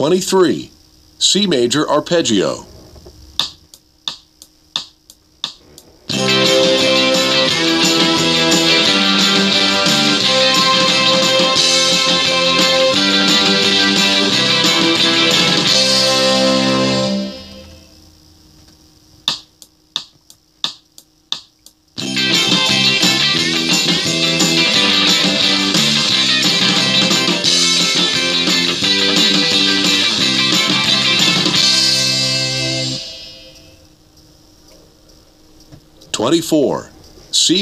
23. C major arpeggio. Twenty-four. C